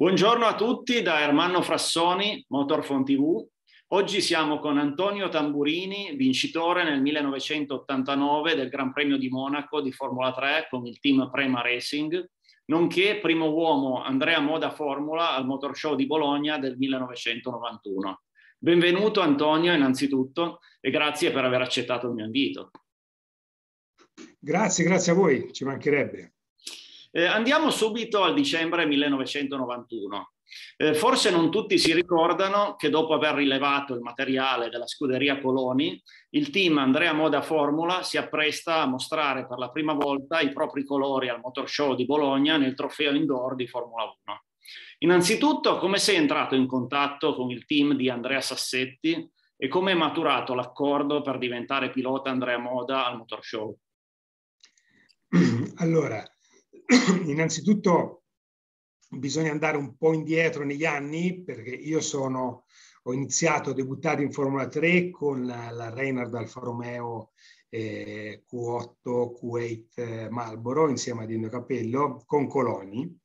Buongiorno a tutti da Ermanno Frassoni, Motorfon TV. Oggi siamo con Antonio Tamburini, vincitore nel 1989 del Gran Premio di Monaco di Formula 3 con il team Prema Racing, nonché primo uomo Andrea Moda Formula al Motor Show di Bologna del 1991. Benvenuto Antonio innanzitutto e grazie per aver accettato il mio invito. Grazie, grazie a voi, ci mancherebbe. Eh, andiamo subito al dicembre 1991. Eh, forse non tutti si ricordano che dopo aver rilevato il materiale della scuderia Coloni, il team Andrea Moda Formula si appresta a mostrare per la prima volta i propri colori al Motor Show di Bologna nel trofeo indoor di Formula 1. Innanzitutto, come sei entrato in contatto con il team di Andrea Sassetti e come è maturato l'accordo per diventare pilota Andrea Moda al Motor Show? Allora, innanzitutto bisogna andare un po' indietro negli anni perché io sono, ho iniziato a debuttare in Formula 3 con la, la Reynard Alfa Romeo eh, Q8, Q8 eh, Marlboro insieme ad Indio Capello con Coloni.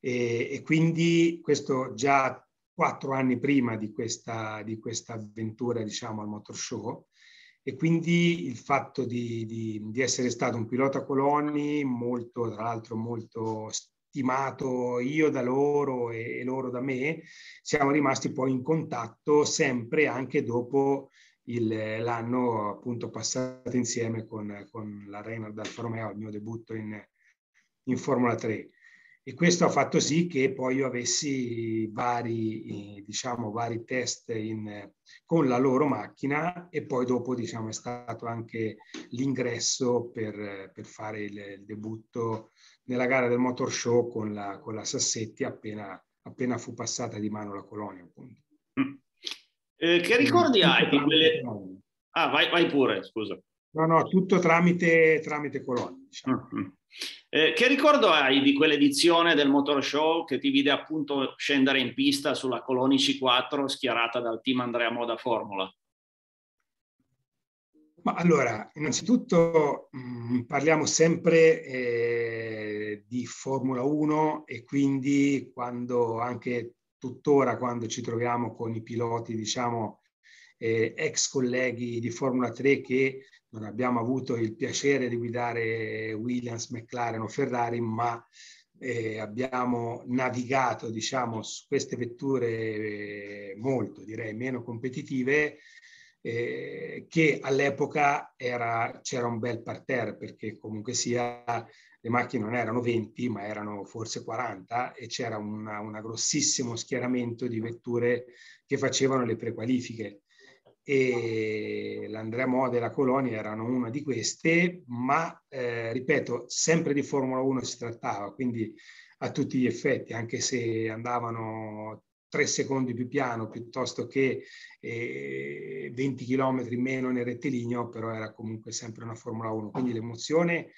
E, e, quindi questo già quattro anni prima di questa, di questa avventura diciamo al Motor Show e quindi il fatto di, di, di, essere stato un pilota coloni, molto, tra l'altro molto stimato io da loro e, e, loro da me, siamo rimasti poi in contatto sempre anche dopo il, l'anno appunto passato insieme con, con la Reynolds Alfa Romeo, il mio debutto in, in Formula 3 e questo ha fatto sì che poi io avessi vari, diciamo, vari test in, con la loro macchina e poi dopo diciamo, è stato anche l'ingresso per, per fare il, il, debutto nella gara del Motor Show con la, con la Sassetti appena, appena, fu passata di mano la colonia. Appunto. Mm. Eh, che ricordi Quindi, hai di quelle... Ah, vai, vai, pure, scusa. No, no, tutto tramite, tramite colonia. Diciamo. Mm-hmm. Eh, che ricordo hai di quell'edizione del Motor Show che ti vide appunto scendere in pista sulla Coloni C4 schierata dal team Andrea Moda Formula? Ma allora, innanzitutto mh, mm, parliamo sempre eh, di Formula 1 e quindi quando anche tuttora quando ci troviamo con i piloti, diciamo, eh, ex colleghi di Formula 3 che non abbiamo avuto il piacere di guidare Williams, McLaren o Ferrari, ma eh, abbiamo navigato diciamo, su queste vetture eh, molto, direi, meno competitive, eh, che all'epoca era, c'era un bel parterre, perché comunque sia le macchine non erano 20, ma erano forse 40 e c'era un grossissimo schieramento di vetture che facevano le prequalifiche e l'Andrea Moda e la Colonia erano una di queste, ma eh, ripeto, sempre di Formula 1 si trattava, quindi a tutti gli effetti, anche se andavano tre secondi più piano piuttosto che eh, 20 km meno nel rettilineo, però era comunque sempre una Formula 1. Quindi l'emozione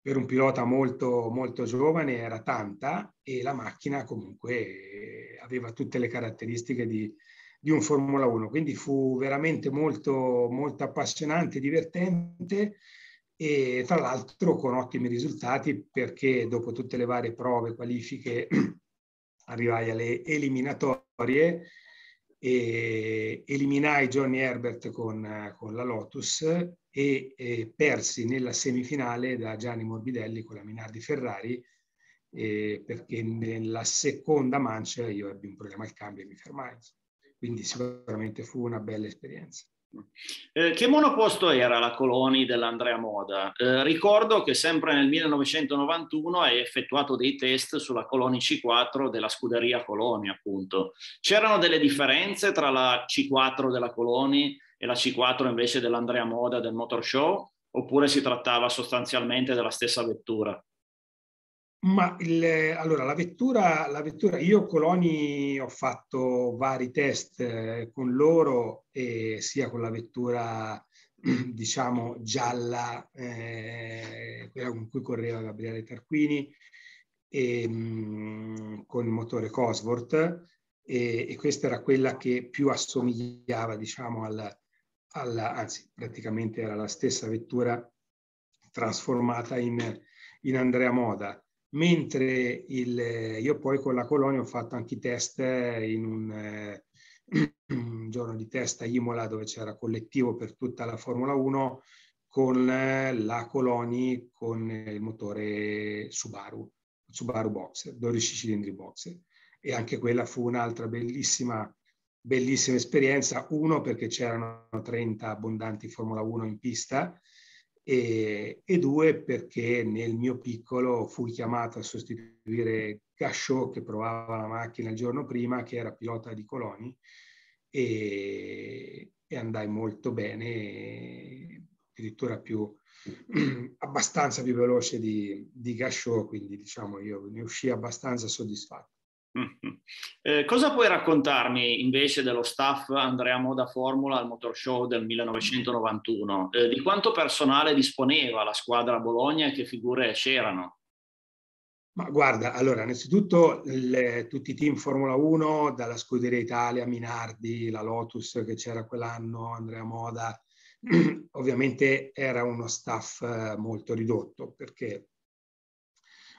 per un pilota molto, molto giovane era tanta e la macchina comunque aveva tutte le caratteristiche di, di un Formula 1. Quindi fu veramente molto, molto appassionante, divertente e tra l'altro con ottimi risultati perché dopo tutte le varie prove, qualifiche, arrivai alle eliminatorie e eliminai Johnny Herbert con, con la Lotus e, e, persi nella semifinale da Gianni Morbidelli con la Minardi Ferrari eh, perché nella seconda mancia io ebbi un problema al cambio e mi fermai quindi sicuramente fu una bella esperienza. Eh, che monoposto era la Coloni dell'Andrea Moda? Eh, ricordo che sempre nel 1991 hai effettuato dei test sulla Coloni C4 della scuderia Coloni, appunto. C'erano delle differenze tra la C4 della Coloni e la C4 invece dell'Andrea Moda del Motor Show? Oppure si trattava sostanzialmente della stessa vettura? Ma il, allora, la vettura, la vettura, io Coloni ho fatto vari test eh, con loro, e sia con la vettura diciamo gialla, eh, quella con cui correva Gabriele Tarquini, e, mh, con il motore Cosworth, e, e, questa era quella che più assomigliava, diciamo, alla, alla, anzi, praticamente era la stessa vettura trasformata in, in Andrea Moda mentre il, io poi con la Colonia ho fatto anche i test in un, eh, un giorno di test a Imola dove c'era collettivo per tutta la Formula 1 con la Coloni con il motore Subaru, Subaru Boxer, 12 cilindri Boxer. E anche quella fu un'altra bellissima, bellissima esperienza. Uno, perché c'erano 30 abbondanti Formula 1 in pista, e, e, due perché nel mio piccolo fui chiamato a sostituire Gasciò che provava la macchina il giorno prima, che era pilota di Coloni, e, e andai molto bene addirittura più, abbastanza più veloce di, di Gasciò, quindi diciamo io ne uscì abbastanza soddisfatto. Eh, cosa puoi raccontarmi invece dello staff Andrea Moda Formula al Motor Show del 1991? Eh, di quanto personale disponeva la squadra Bologna e che figure c'erano? Ma guarda, allora, innanzitutto le, tutti i team Formula 1, dalla Scuderia Italia, Minardi, la Lotus che c'era quell'anno, Andrea Moda, ovviamente era uno staff eh, molto ridotto perché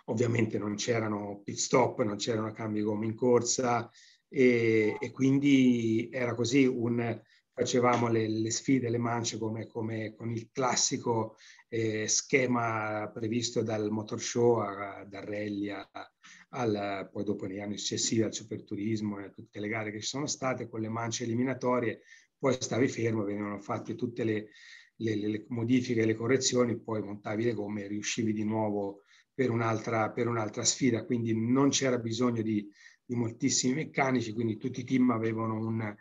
ovviamente non c'erano pit stop, non c'erano cambi gomme in corsa e, e, quindi era così un facevamo le, le sfide, le mance come, come con il classico eh, schema previsto dal motor show, a, dal rally, a, al, poi dopo negli anni successivi al superturismo e a tutte le gare che ci sono state, con le mance eliminatorie poi stavi fermo, venivano fatte tutte le, le, le modifiche le correzioni, poi montavi le gomme e riuscivi di nuovo per un'altra, per un'altra sfida, quindi non c'era bisogno di, di, moltissimi meccanici, quindi tutti i team avevano un,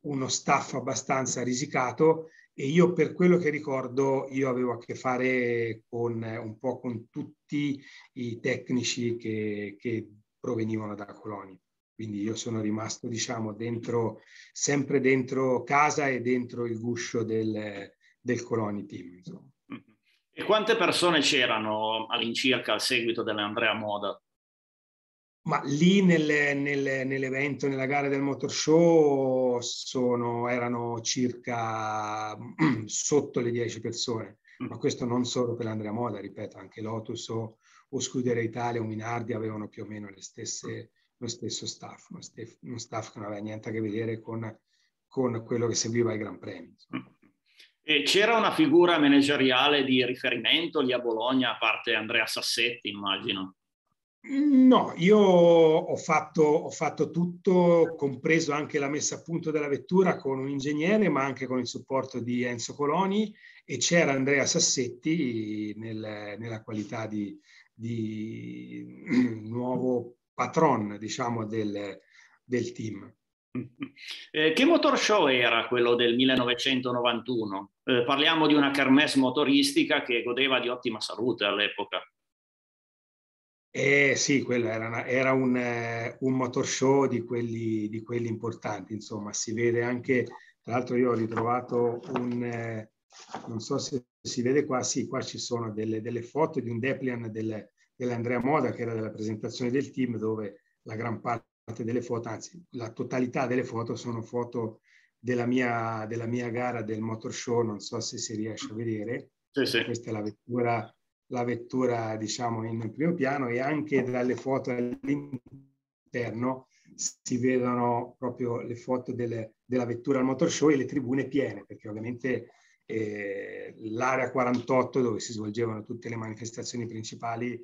uno staff abbastanza risicato e io per quello che ricordo io avevo a che fare con un po' con tutti i tecnici che, che provenivano da Colonia. Quindi io sono rimasto, diciamo, dentro, sempre dentro casa e dentro il guscio del, del Coloni Team. Insomma. E quante persone c'erano all'incirca al seguito dell'Andrea Moda? Ma lì nel, nel, nell'evento, nella gara del motor show, sono, erano circa sotto le 10 persone. Mm. Ma questo non solo per l'Andrea Moda, ripeto, anche Lotus o, o Scuderia Italia o Minardi avevano più o meno le stesse, lo stesso staff, uno staff, uno staff che non aveva niente a che vedere con, con quello che seguiva i Gran Premi. E c'era una figura manageriale di riferimento lì a Bologna, a parte Andrea Sassetti, immagino? No, io ho fatto, ho fatto, tutto, compreso anche la messa a punto della vettura con un ingegnere, ma anche con il supporto di Enzo Coloni e c'era Andrea Sassetti nel, nella qualità di, di nuovo patron, diciamo, del, del team. Eh, che motor show era quello del 1991? Eh, parliamo di una kermesse motoristica che godeva di ottima salute all'epoca. Eh sì, quello era, una, era un, eh, un, motor show di quelli, di quelli, importanti, insomma, si vede anche, tra l'altro io ho ritrovato un, eh, non so se si vede qua, sì, qua ci sono delle, delle foto di un Deplian del, dell'Andrea Moda, che era della presentazione del team, dove la gran parte delle foto, anzi la totalità delle foto sono foto della mia, della mia gara del motor show, non so se si riesce a vedere. Sì, sì. Questa è la vettura, la vettura diciamo in primo piano e anche dalle foto all'interno si vedono proprio le foto delle, della vettura al motor show e le tribune piene, perché ovviamente eh, l'area 48 dove si svolgevano tutte le manifestazioni principali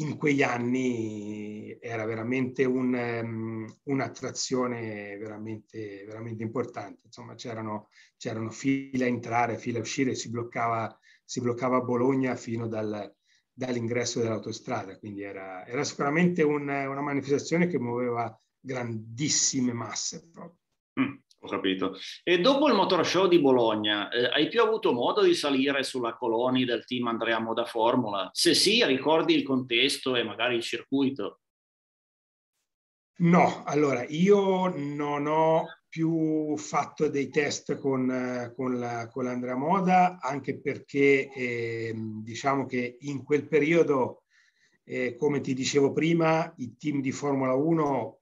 in quegli anni era veramente un, um, un'attrazione veramente, veramente importante. Insomma, c'erano, c'erano file a entrare, file a uscire, si bloccava, si bloccava Bologna fino dal, dall'ingresso dell'autostrada, quindi era, era sicuramente un, una manifestazione che muoveva grandissime masse proprio. Ho capito. E dopo il Motor Show di Bologna, eh, hai più avuto modo di salire sulla coloni del team Andrea Moda Formula? Se sì, ricordi il contesto e magari il circuito? No, allora io non ho più fatto dei test con, con, la, con l'Andrea Moda, anche perché eh, diciamo che in quel periodo, eh, come ti dicevo prima, i team di Formula 1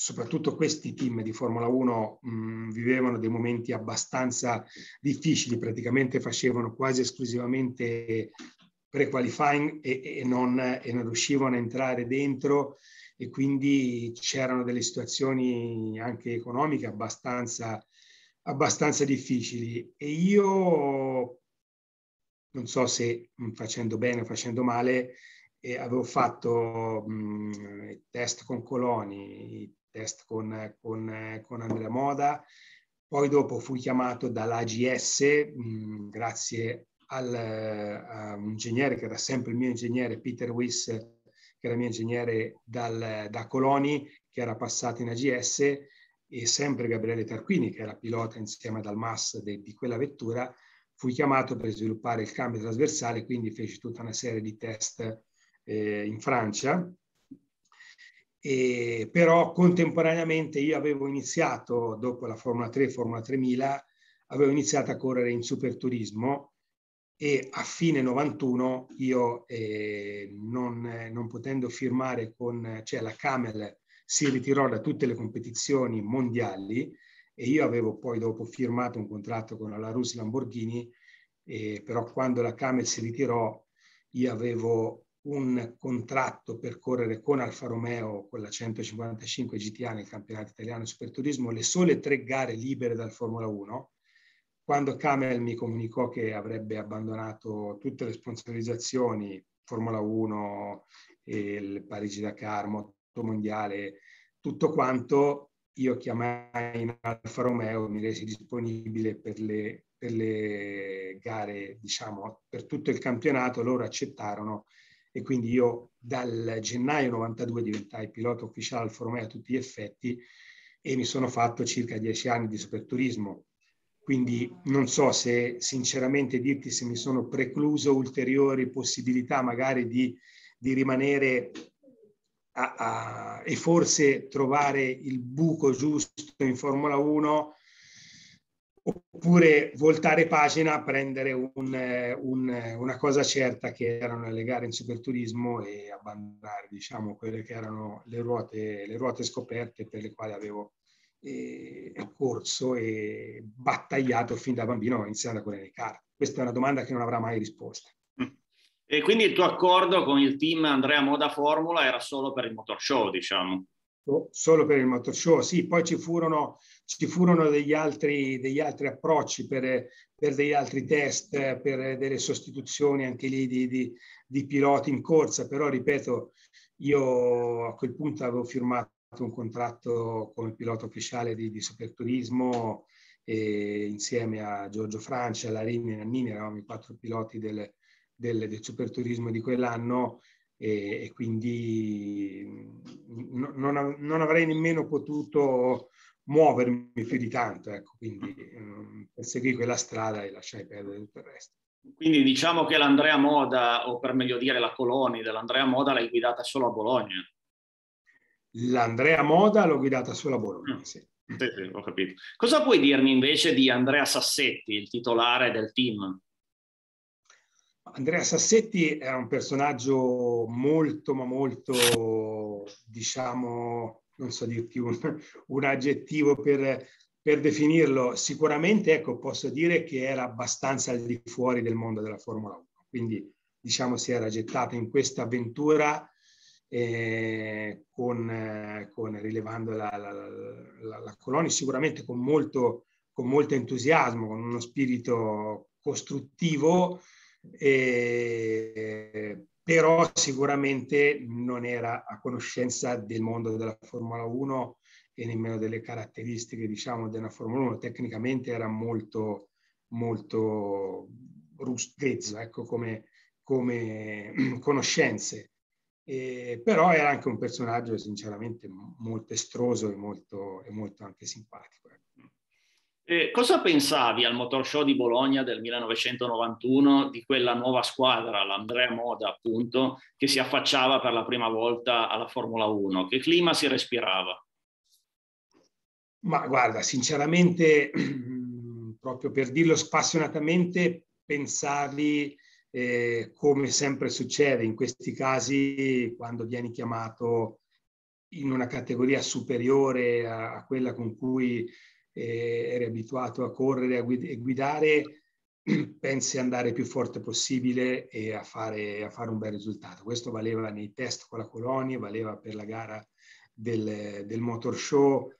soprattutto questi team di Formula 1 mh, vivevano dei momenti abbastanza difficili, praticamente facevano quasi esclusivamente pre-qualifying e, e, non, e non riuscivano a entrare dentro e quindi c'erano delle situazioni anche economiche abbastanza, abbastanza difficili. E io non so se facendo bene o facendo male, eh, avevo fatto mh, test con Coloni, test con, con, con, Andrea Moda, poi dopo fui chiamato dall'AGS mh, grazie al, a un ingegnere che era sempre il mio ingegnere, Peter Wiss, che era mio ingegnere dal, da Coloni, che era passato in AGS, e sempre Gabriele Tarquini, che era pilota insieme ad Almas de, di quella vettura, fui chiamato per sviluppare il cambio trasversale, quindi feci tutta una serie di test eh, in Francia. E, però contemporaneamente io avevo iniziato, dopo la Formula 3, Formula 3000, avevo iniziato a correre in superturismo e a fine 91 io eh, non, non, potendo firmare con, cioè la Camel si ritirò da tutte le competizioni mondiali e io avevo poi dopo firmato un contratto con la Rus Lamborghini, eh, però quando la Camel si ritirò io avevo un contratto per correre con Alfa Romeo con la 155 GTA nel campionato italiano Superturismo, le sole tre gare libere dal Formula 1 quando Camel mi comunicò che avrebbe abbandonato tutte le sponsorizzazioni, Formula 1, il Parigi-Dakar, Moto Mondiale, tutto quanto, io chiamai in Alfa Romeo, mi resi disponibile per le, per le gare, diciamo, per tutto il campionato, loro accettarono e quindi io dal gennaio 92 diventai pilota ufficiale Alfa Romeo a tutti gli effetti e mi sono fatto circa dieci anni di superturismo. Quindi non so se sinceramente dirti se mi sono precluso ulteriori possibilità magari di, di rimanere a, a, e forse trovare il buco giusto in Formula 1 oppure voltare pagina, prendere un, un, una cosa certa che erano le gare in superturismo e abbandonare diciamo, quelle che erano le ruote, le ruote scoperte per le quali avevo e, corso e battagliato fin da bambino iniziando a correre nei kart? Questa è una domanda che non avrà mai risposta. E quindi il tuo accordo con il team Andrea Moda Formula era solo per il motor show, diciamo? Solo per il motor show, sì. Poi ci furono, ci furono degli, altri, degli altri approcci per, per, degli altri test, per delle sostituzioni anche lì di, di, di piloti in corsa, però ripeto, io a quel punto avevo firmato un contratto come pilota ufficiale di, di Superturismo e insieme a Giorgio Francia, Larini e Nannini eravamo i quattro piloti del, del, del Superturismo di quell'anno e, e quindi no, non, non, avrei nemmeno potuto muovermi più di tanto, ecco, quindi um, perseguì quella strada e lasciai perdere tutto il resto. Quindi diciamo che l'Andrea Moda, o per meglio dire la Coloni dell'Andrea Moda, l'hai guidata solo a Bologna. L'Andrea Moda l'ho guidata sulla Bologna, mm. sì. Sì, sì, ho capito. Cosa puoi dirmi invece di Andrea Sassetti, il titolare del team? Andrea Sassetti è un personaggio molto, ma molto, diciamo, non so dirti un, un aggettivo per, per, definirlo. Sicuramente, ecco, posso dire che era abbastanza al di fuori del mondo della Formula 1. Quindi, diciamo, si era gettato in questa avventura eh, con, eh, con, rilevando la, la, la, la, colonia, sicuramente con molto, con molto entusiasmo, con uno spirito costruttivo, eh, però sicuramente non era a conoscenza del mondo della Formula 1 e nemmeno delle caratteristiche diciamo della Formula 1 tecnicamente era molto molto grezzo ecco come, come conoscenze eh, però era anche un personaggio sinceramente molto estroso e molto, e molto anche simpatico. Ecco. Eh, cosa pensavi al Motor Show di Bologna del 1991 di quella nuova squadra, l'Andrea Moda appunto, che si affacciava per la prima volta alla Formula 1? Che clima si respirava? Ma guarda, sinceramente, proprio per dirlo spassionatamente, pensavi eh, come sempre succede in questi casi quando vieni chiamato in una categoria superiore a, a quella con cui eh, eri abituato a correre e guidare, pensi andare più forte possibile e a fare, a fare un bel risultato. Questo valeva nei test con la Colonia, valeva per la gara del, del motor show.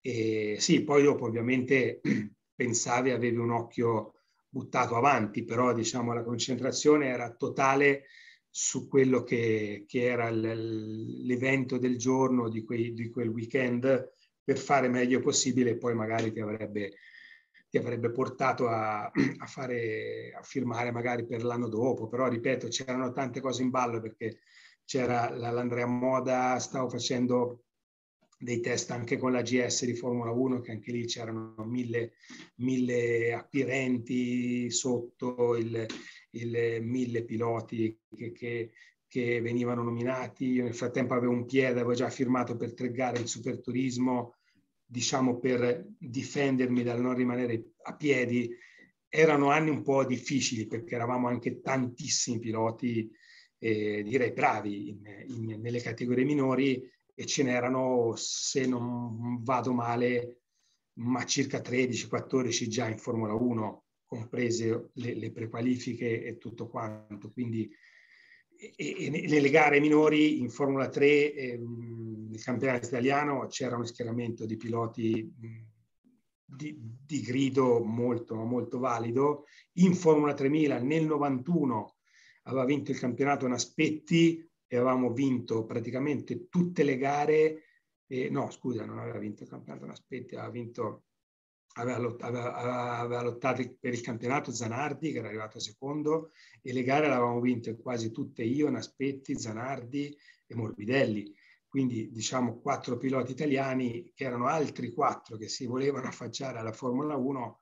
E sì, poi dopo ovviamente pensavi, avevi un occhio buttato avanti, però diciamo la concentrazione era totale su quello che, che era l'evento del giorno, di, quei, di, quel weekend, per fare meglio possibile e poi magari ti avrebbe, ti avrebbe portato a, a, fare, a firmare magari per l'anno dopo. Però ripeto, c'erano tante cose in ballo perché c'era l'Andrea Moda, stavo facendo dei test anche con la GS di Formula 1, che anche lì c'erano mille, mille acquirenti sotto, il, il mille piloti che, che, che, venivano nominati. Io nel frattempo avevo un piede, avevo già firmato per tre gare il superturismo, diciamo per difendermi dal non rimanere a piedi. Erano anni un po' difficili perché eravamo anche tantissimi piloti, eh, direi bravi, in, in, nelle categorie minori e ce n'erano, se non vado male, ma circa 13-14 già in Formula 1, comprese le, le prequalifiche e tutto quanto. Quindi e, e nelle gare minori in Formula 3, ehm, nel campionato italiano, c'era uno schieramento di piloti di, di, grido molto, molto valido. In Formula 3000 nel 91 aveva vinto il campionato Naspetti e avevamo vinto praticamente tutte le gare, eh, no scusa non aveva vinto il campionato Naspetti, aveva vinto, aveva, aveva, aveva, lottato per il campionato Zanardi che era arrivato secondo e le gare le avevamo vinte quasi tutte io, Naspetti, Zanardi e Morbidelli. Quindi diciamo quattro piloti italiani che erano altri quattro che si volevano affacciare alla Formula 1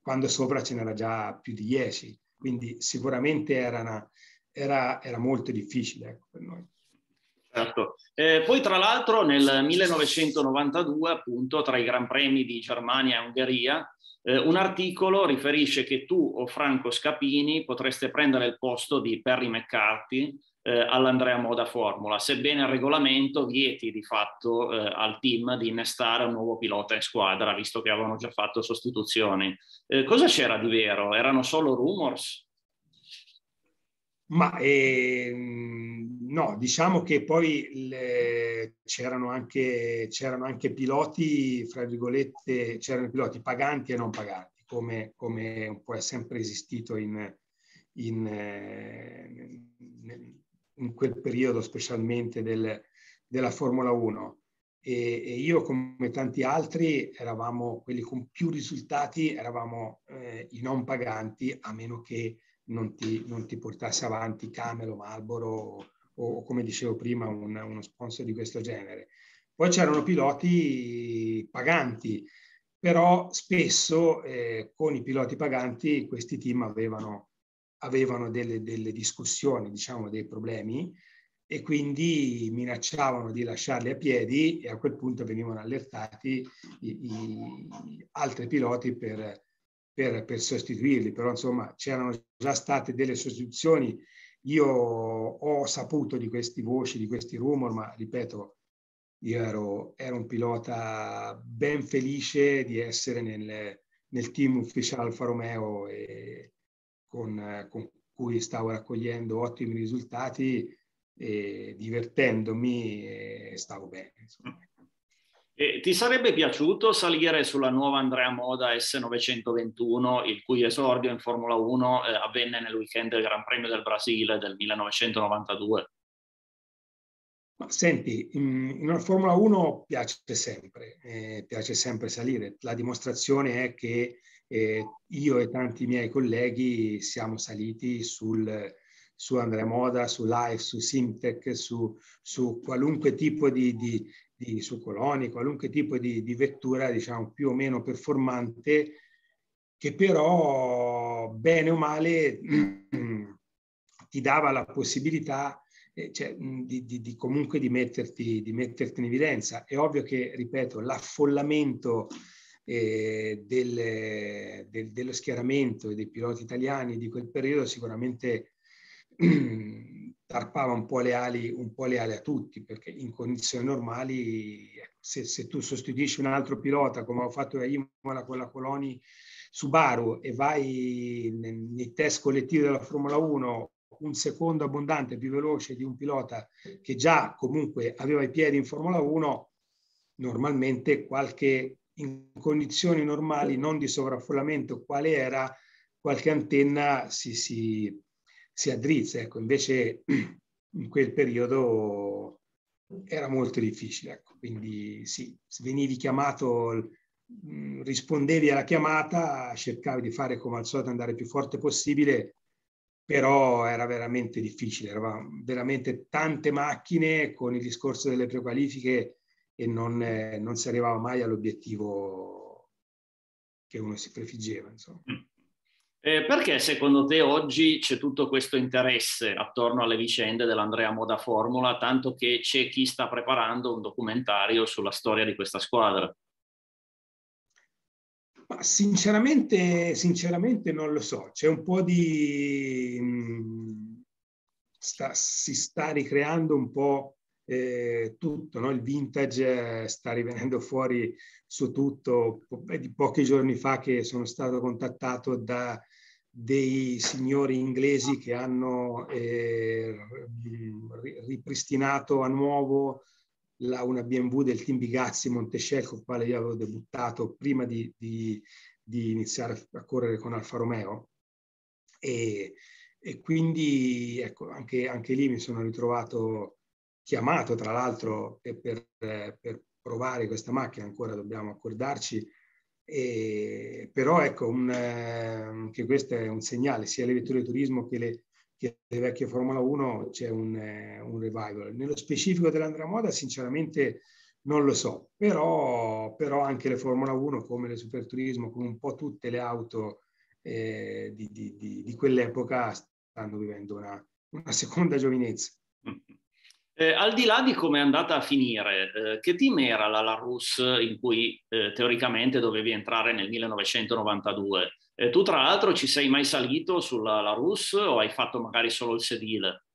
quando sopra ce n'era già più di dieci. Quindi sicuramente era una, era, era molto difficile ecco, per noi. Certo. Eh, poi tra l'altro nel 1992, appunto, tra i Gran Premi di Germania e Ungheria, eh, un articolo riferisce che tu o Franco Scapini potreste prendere il posto di Perry McCarthy eh, all'Andrea Moda Formula, sebbene il regolamento vieti di fatto eh, al team di innestare un nuovo pilota in squadra, visto che avevano già fatto sostituzioni. Eh, cosa c'era di vero? Erano solo rumors? Ma ehm, no, diciamo che poi le, c'erano, anche, c'erano, anche, piloti, fra virgolette, c'erano piloti paganti e non paganti, come, come un po' è sempre esistito in, in, in quel periodo, specialmente del, della Formula 1. E, e, io, come tanti altri, eravamo quelli con più risultati, eravamo eh, i non paganti, a meno che non ti, non ti portasse avanti Camelo, Marlboro o, come dicevo prima, un, uno sponsor di questo genere. Poi c'erano piloti paganti, però spesso eh, con i piloti paganti questi team avevano, avevano delle, delle, discussioni, diciamo dei problemi e quindi minacciavano di lasciarli a piedi e a quel punto venivano allertati i, i altri piloti per, per, per sostituirli, però insomma c'erano già state delle sostituzioni. Io ho saputo di questi voci, di questi rumor, ma ripeto, io ero, ero un pilota ben felice di essere nel, nel team ufficiale Alfa Romeo e con, con cui stavo raccogliendo ottimi risultati e divertendomi e stavo bene. Insomma. E ti sarebbe piaciuto salire sulla nuova Andrea Moda S921, il cui esordio in Formula 1 eh, avvenne nel weekend del Gran Premio del Brasile del 1992? Ma senti, in una Formula 1 piace sempre, eh, piace sempre salire. La dimostrazione è che eh, io e tanti miei colleghi siamo saliti sul, su Andrea Moda, su Live, su Simtech, su, su qualunque tipo di, di, di su coloni, qualunque tipo di, di, vettura, diciamo, più o meno performante, che però, bene o male, ti dava la possibilità eh, cioè, di, di, di, comunque di metterti, di metterti in evidenza. È ovvio che, ripeto, l'affollamento eh, del, del, dello schieramento dei piloti italiani di quel periodo sicuramente tarpava un po' le ali, un po' le ali a tutti, perché in condizioni normali, ecco, se, se tu sostituisci un altro pilota, come ho fatto io con la Coloni Subaru e vai nei, test collettivi della Formula 1 un secondo abbondante più veloce di un pilota che già comunque aveva i piedi in Formula 1, normalmente qualche in condizioni normali, non di sovraffollamento, quale era, qualche antenna si, si, si addrizza. Ecco, invece in quel periodo era molto difficile. Ecco. Quindi sì, se venivi chiamato, rispondevi alla chiamata, cercavi di fare come al solito andare più forte possibile, però era veramente difficile, eravamo veramente tante macchine con il discorso delle prequalifiche e non, eh, non si arrivava mai all'obiettivo che uno si prefiggeva. Insomma. Mm. Eh, perché secondo te oggi c'è tutto questo interesse attorno alle vicende dell'Andrea Moda Formula, tanto che c'è chi sta preparando un documentario sulla storia di questa squadra? Sinceramente, sinceramente non lo so, c'è un po' di... Mm, sta, si sta ricreando un po' eh, tutto, no? il vintage sta rivenendo fuori su tutto. È di pochi giorni fa che sono stato contattato da dei signori inglesi che hanno eh, ripristinato a nuovo la, una BMW del team Bigazzi Montescelco, quale io avevo debuttato prima di, di, di iniziare a correre con Alfa Romeo. E, e quindi ecco, anche, anche, lì mi sono ritrovato chiamato, tra l'altro, per, per provare questa macchina, ancora dobbiamo accordarci. E, però ecco, un, eh, che questo è un segnale, sia le vetture di turismo che le, che le vecchie Formula 1 c'è un, eh, un revival. Nello specifico dell'Andrea Moda sinceramente non lo so, però, però, anche le Formula 1 come le Superturismo, come un po' tutte le auto eh, di, di, di, di, quell'epoca stanno vivendo una, una seconda giovinezza. Eh, al di là di come è andata a finire, eh, che team era la Larus in cui eh, teoricamente dovevi entrare nel 1992? Eh, tu tra l'altro ci sei mai salito sulla Larus o hai fatto magari solo il sedile?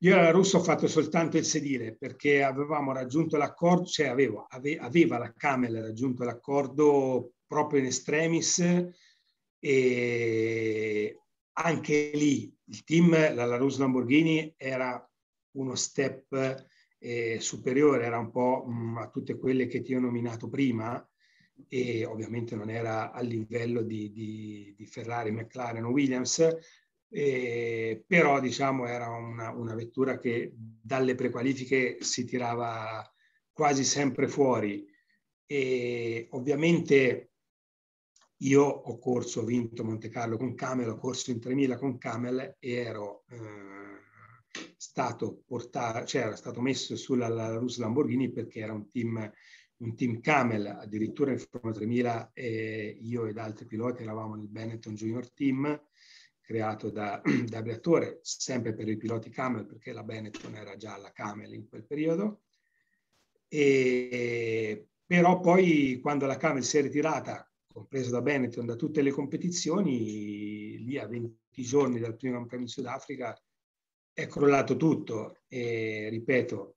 Io alla Larus ho fatto soltanto il sedile perché avevamo raggiunto l'accordo, cioè avevo, ave, aveva la Camel raggiunto l'accordo proprio in extremis e anche lì il team, la Larus Lamborghini, era uno step eh, superiore, era un po' mh, mm, a tutte quelle che ti ho nominato prima, e ovviamente non era a livello di, di, di Ferrari, McLaren o Williams, eh, però diciamo era una, una, vettura che dalle prequalifiche si tirava quasi sempre fuori. E ovviamente io ho corso, ho vinto Monte Carlo con Camel, ho corso in 3000 con Camel e ero eh, stato portato, cioè era stato messo sulla Rus Lamborghini perché era un team un team Camel, addirittura in Formula 3000 eh, io ed altri piloti eravamo nel Benetton Junior Team, creato da, da Briatore, sempre per i piloti Camel, perché la Benetton era già la Camel in quel periodo. E, però poi quando la Camel si è ritirata, compresa da Benetton, da tutte le competizioni, lì a 20 giorni dal primo Gran Premio in Sudafrica, è crollato tutto. E ripeto,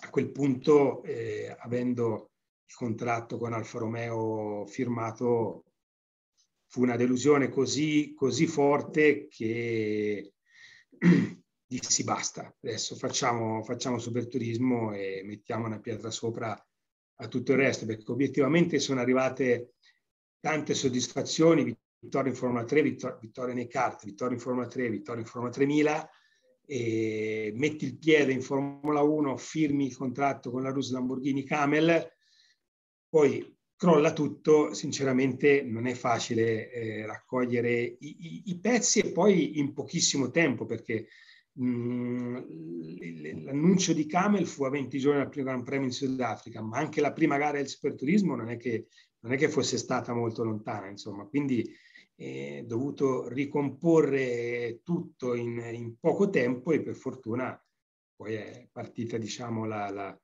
a quel punto, eh, avendo il contratto con Alfa Romeo firmato, fu una delusione così, così forte che dissi basta, adesso facciamo, facciamo superturismo e mettiamo una pietra sopra a tutto il resto, perché obiettivamente sono arrivate tante soddisfazioni, vittorie in Formula 3, vittor- vittorie nei kart, vittorie in Formula 3, vittorie in Formula 3000, e metti il piede in Formula 1, firmi il contratto con la Rus Lamborghini Camel, poi crolla tutto, sinceramente non è facile eh, raccogliere i, i, i, pezzi e poi in pochissimo tempo perché mm, l'annuncio di Camel fu a 20 giorni dal primo Gran Premio in Sudafrica, ma anche la prima gara del superturismo non è che, non è che fosse stata molto lontana, insomma, quindi eh, dovuto ricomporre tutto in, in, poco tempo e per fortuna poi è partita diciamo la, la,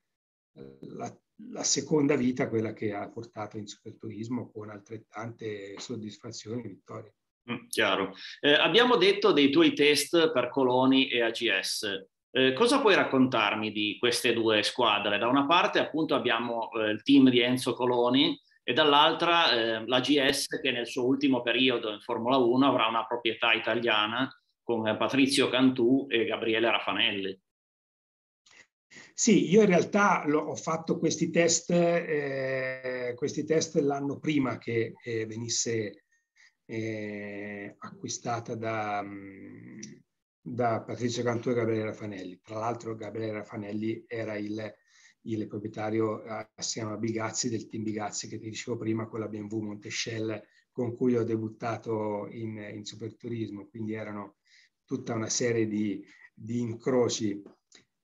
la, la seconda vita, quella che ha portato in superturismo con altrettante soddisfazioni e vittorie. Mm, chiaro. Eh, abbiamo detto dei tuoi test per Coloni e AGS. Eh, cosa puoi raccontarmi di queste due squadre? Da una parte appunto abbiamo eh, il team di Enzo Coloni, e dall'altra eh, la GS che nel suo ultimo periodo in Formula 1 avrà una proprietà italiana con Patrizio Cantù e Gabriele Raffanelli. Sì, io in realtà ho fatto questi test, eh, questi test l'anno prima che eh, venisse eh, acquistata da, da Patrizio Cantù e Gabriele Raffanelli. Tra l'altro Gabriele Raffanelli era il, il proprietario assieme a Bigazzi del team Bigazzi che ti dicevo prima, con la BMW Montescel con cui ho debuttato in, in Superturismo, quindi erano tutta una serie di, di incroci.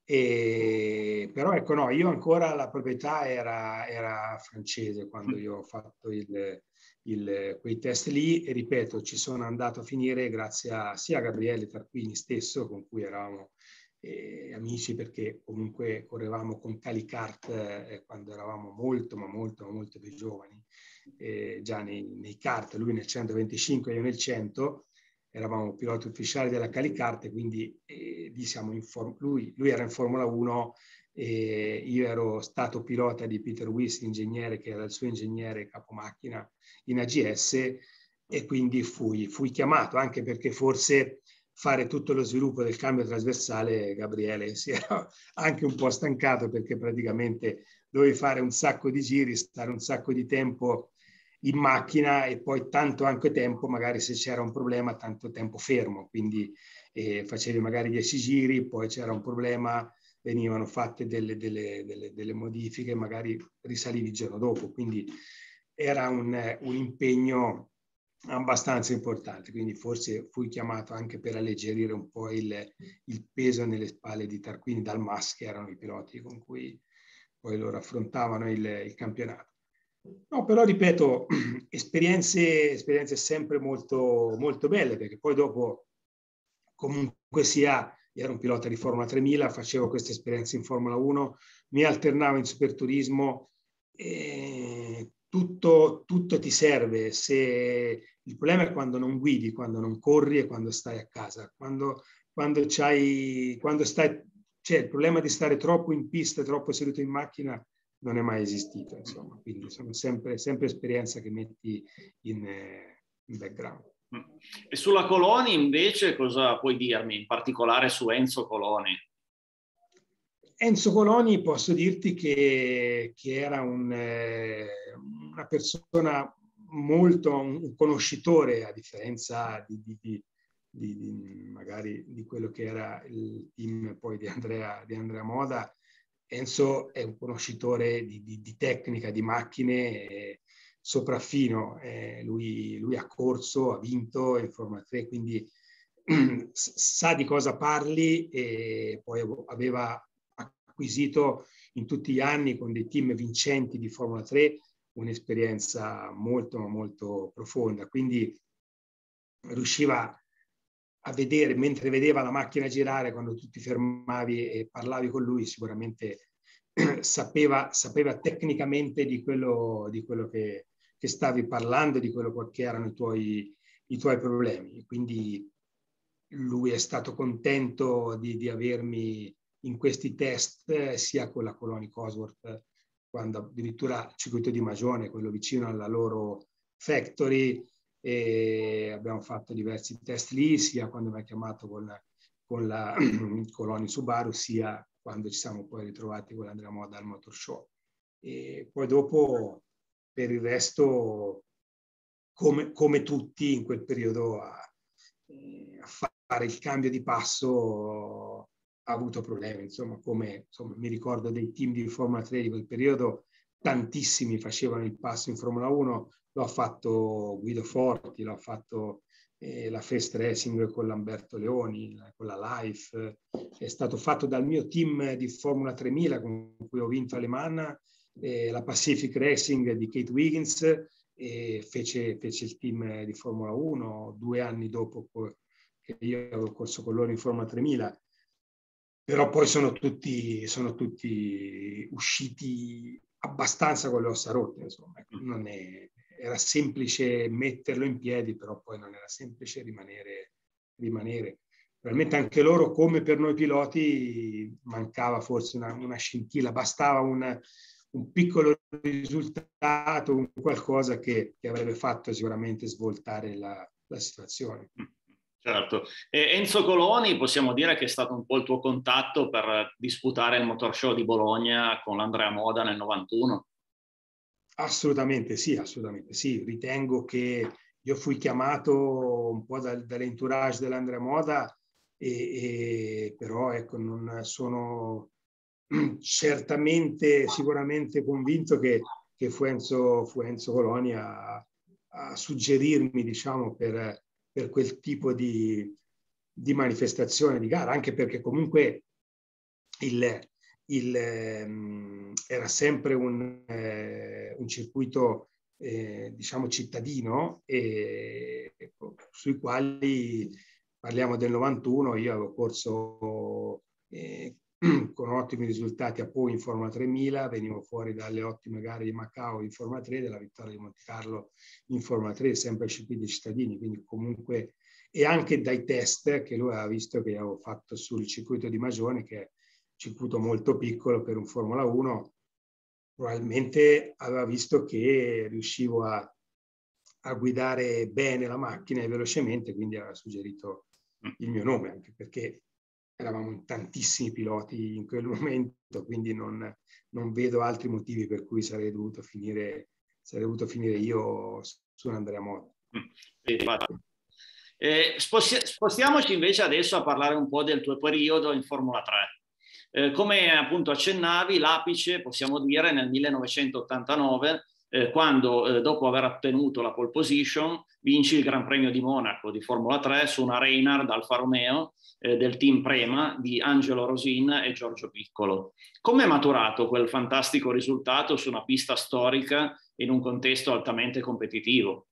E, però ecco no, io ancora la proprietà era, era francese quando io ho fatto il, il, quei test lì. E ripeto, ci sono andato a finire grazie a, sia a Gabriele Tarquini stesso, con cui eravamo eh, amici perché comunque correvamo con Calicart eh, quando eravamo molto, ma molto, molto più giovani, eh, già nei, nei kart, lui nel 125 e io nel 100, eravamo piloti ufficiali della Calicart, quindi eh, lui, lui, era in Formula 1 e io ero stato pilota di Peter Wyss, ingegnere, che era il suo ingegnere capomacchina in AGS, e quindi fui, fui chiamato, anche perché forse fare tutto lo sviluppo del cambio trasversale, Gabriele si era anche un po' stancato perché praticamente dovevi fare un sacco di giri, stare un sacco di tempo in macchina e poi tanto anche tempo, magari se c'era un problema, tanto tempo fermo, quindi eh, facevi magari 10 giri, poi c'era un problema, venivano fatte delle, delle, delle, delle, modifiche, magari risalivi il giorno dopo, quindi era un, un impegno abbastanza importante, quindi forse fui chiamato anche per alleggerire un po' il, il peso nelle spalle di Tarquini Dalmas, che erano i piloti con cui poi loro affrontavano il, il campionato. No, però ripeto, esperienze, esperienze sempre molto, molto belle, perché poi dopo comunque sia, ero un pilota di Formula 3000, facevo queste esperienze in Formula 1, mi alternavo in superturismo, e tutto, tutto ti serve. Se, il problema è quando non guidi, quando non corri e quando stai a casa. Quando, quando, quando stai, cioè il problema di stare troppo in pista, troppo seduto in macchina non è mai esistito. Insomma. Quindi sono sempre, sempre esperienze che metti in, in background. E sulla Coloni invece cosa puoi dirmi, in particolare su Enzo Coloni? Enzo Coloni posso dirti che, che era un, eh, una persona molto un conoscitore, a differenza di, di, di, di, magari di quello che era il team poi di Andrea, Andrea Moda. Enzo è un conoscitore di, tecnica, di macchine, eh, sopraffino. Eh, lui, lui, ha corso, ha vinto in Formula 3, quindi sa di cosa parli e poi aveva acquisito in tutti gli anni con dei team vincenti di Formula 3 un'esperienza molto molto profonda. Quindi riusciva a vedere, mentre vedeva la macchina girare, quando tu ti fermavi e parlavi con lui, sicuramente sapeva, sapeva tecnicamente di quello, di quello che, che, stavi parlando, di quello che erano i tuoi, i tuoi problemi. Quindi lui è stato contento di, di avermi in questi test sia con la Coloni Cosworth quando addirittura il circuito di Magione, quello vicino alla loro factory, e abbiamo fatto diversi test lì, sia quando mi ha chiamato con, con la Coloni Subaru, sia quando ci siamo poi ritrovati con l'Andrea Moda al Motor Show. E poi dopo, per il resto, come, come tutti in quel periodo, a, eh, a fare il cambio di passo ha avuto problemi, insomma, come insomma, mi ricordo dei team di Formula 3 di quel periodo, tantissimi facevano il passo in Formula 1, lo ha fatto Guido Forti, lo ha fatto eh, la Fest Racing con Lamberto Leoni, con la Life, è stato fatto dal mio team di Formula 3000 con cui ho vinto Le Mans, eh, la Pacific Racing di Kate Wiggins, e fece, fece il team di Formula 1 due anni dopo che io avevo corso con loro in Formula 3000 però poi sono tutti, sono tutti usciti abbastanza con le ossa rotte, insomma. Ecco, è, era semplice metterlo in piedi, però poi non era semplice rimanere, rimanere. Probabilmente anche loro, come per noi piloti, mancava forse una, una scintilla, bastava un, un piccolo risultato, un qualcosa che, che avrebbe fatto sicuramente svoltare la, la situazione. Certo. E Enzo Coloni possiamo dire che è stato un po' il tuo contatto per disputare il Motor Show di Bologna con l'Andrea Moda nel 91? Assolutamente sì, assolutamente sì. Ritengo che io fui chiamato un po' dal, dall'entourage dell'Andrea Moda, e, e, però ecco, non sono certamente, sicuramente convinto che, che fu, Enzo, fu Enzo Coloni a, a suggerirmi, diciamo, per, per quel tipo di, di, manifestazione di gara, anche perché comunque il, il, eh, era sempre un, eh, un circuito eh, diciamo cittadino e, sui quali parliamo del 91 io avevo corso eh, con ottimi risultati a Po in Formula 3000, venivo fuori dalle ottime gare di Macao in Formula 3, della vittoria di Monte Carlo in Formula 3, sempre ai circuiti cittadini, quindi comunque e anche dai test che lui aveva visto che avevo fatto sul circuito di Magione, che è un circuito molto piccolo per un Formula 1, probabilmente aveva visto che riuscivo a, a guidare bene la macchina e velocemente, quindi aveva suggerito il mio nome, anche perché eravamo in tantissimi piloti in quel momento, quindi non, non vedo altri motivi per cui sarei dovuto finire, sarei dovuto finire io su Andrea Motta. Eh, spostiamoci invece adesso a parlare un po' del tuo periodo in Formula 3. Eh, come appunto accennavi, l'apice possiamo dire nel 1989, eh, quando eh, dopo aver ottenuto la pole position vinci il Gran Premio di Monaco di Formula 3 su una Reynard Alfa Romeo eh, del team Prema di Angelo Rosin e Giorgio Piccolo. Come è maturato quel fantastico risultato su una pista storica in un contesto altamente competitivo?